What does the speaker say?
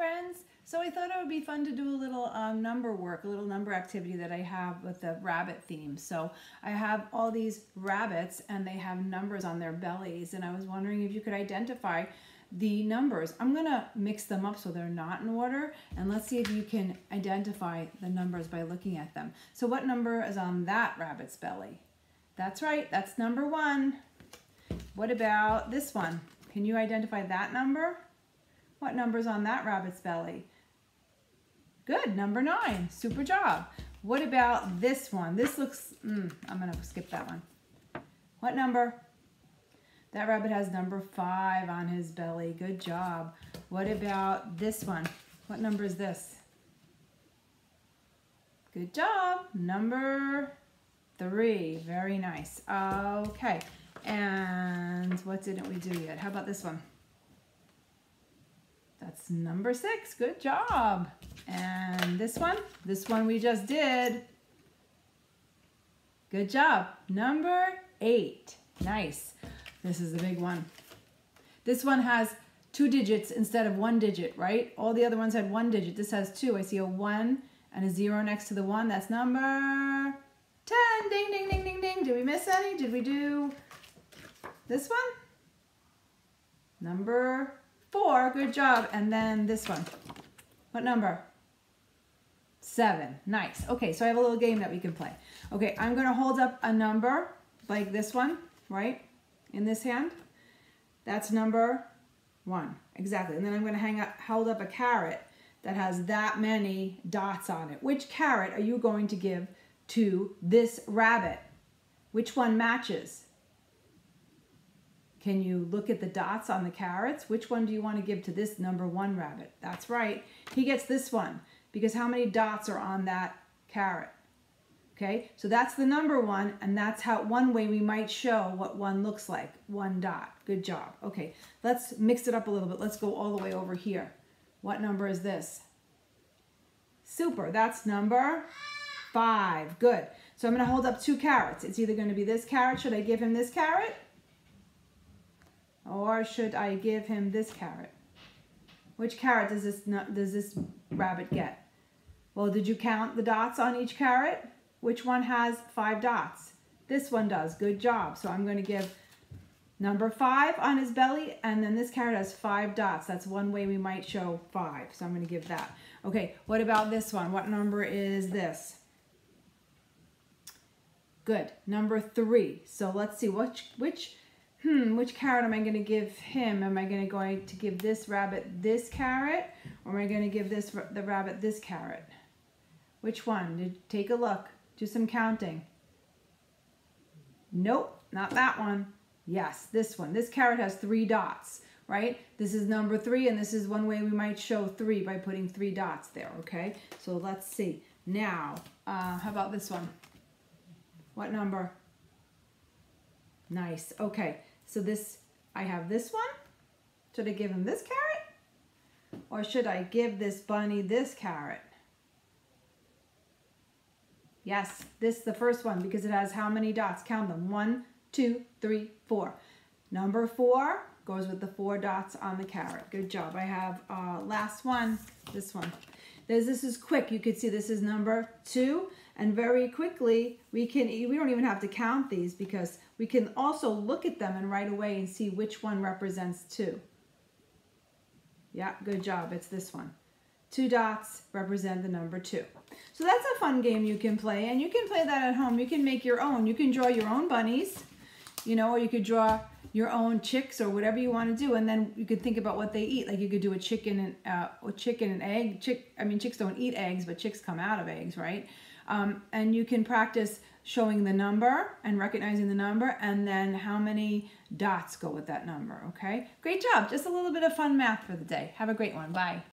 friends. So I thought it would be fun to do a little um, number work, a little number activity that I have with the rabbit theme. So I have all these rabbits and they have numbers on their bellies and I was wondering if you could identify the numbers. I'm gonna mix them up so they're not in order and let's see if you can identify the numbers by looking at them. So what number is on that rabbit's belly? That's right, that's number one. What about this one? Can you identify that number? What number's on that rabbit's belly? Good, number nine, super job. What about this one? This looks, mm, I'm gonna skip that one. What number? That rabbit has number five on his belly, good job. What about this one? What number is this? Good job, number three, very nice. Okay, and what didn't we do yet? How about this one? That's number six. Good job. And this one? This one we just did. Good job. Number eight. Nice. This is the big one. This one has two digits instead of one digit, right? All the other ones had one digit. This has two. I see a one and a zero next to the one. That's number 10. Ding, ding, ding, ding, ding. Did we miss any? Did we do this one? Number Four, good job. And then this one. What number? Seven. Nice. Okay, so I have a little game that we can play. Okay, I'm going to hold up a number like this one, right? In this hand. That's number one. Exactly. And then I'm going to hang up, hold up a carrot that has that many dots on it. Which carrot are you going to give to this rabbit? Which one matches? Can you look at the dots on the carrots? Which one do you want to give to this number one rabbit? That's right. He gets this one because how many dots are on that carrot? Okay, so that's the number one, and that's how one way we might show what one looks like. One dot. Good job. Okay, let's mix it up a little bit. Let's go all the way over here. What number is this? Super. That's number five. Good. So I'm going to hold up two carrots. It's either going to be this carrot. Should I give him this carrot? Or should I give him this carrot? Which carrot does this, does this rabbit get? Well, did you count the dots on each carrot? Which one has five dots? This one does. Good job. So I'm going to give number five on his belly, and then this carrot has five dots. That's one way we might show five. So I'm going to give that. Okay, what about this one? What number is this? Good. Number three. So let's see which which hmm, which carrot am I going to give him? Am I going to going to give this rabbit this carrot? Or am I going to give this the rabbit this carrot? Which one? Take a look. Do some counting. Nope, not that one. Yes, this one. This carrot has three dots, right? This is number three, and this is one way we might show three by putting three dots there, okay? So let's see. Now, uh, how about this one? What number? Nice. Okay. So this, I have this one. Should I give him this carrot? Or should I give this bunny this carrot? Yes, this the first one because it has how many dots? Count them. One, two, three, four. Number four goes with the four dots on the carrot. Good job. I have uh, last one, this one. This, this is quick. You could see this is number two. And very quickly, we can we don't even have to count these because we can also look at them and right away and see which one represents two. Yeah, good job. It's this one. Two dots represent the number two. So that's a fun game you can play. And you can play that at home. You can make your own. You can draw your own bunnies, you know, or you could draw your own chicks or whatever you want to do and then you could think about what they eat. Like you could do a chicken and uh, chicken and egg chick i mean chicks don't eat eggs but chicks come out of eggs right? Um, and you can practice showing the number and recognizing the number and then how many dots go with that number okay? Great job. Just a little bit of fun math for the day. Have a great one. Bye